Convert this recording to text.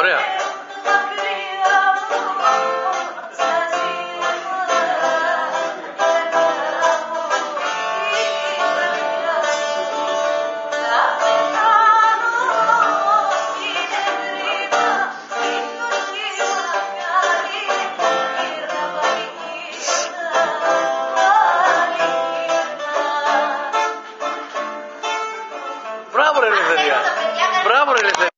Ωραία. Μπράβο ρε. Μπράβο ρε.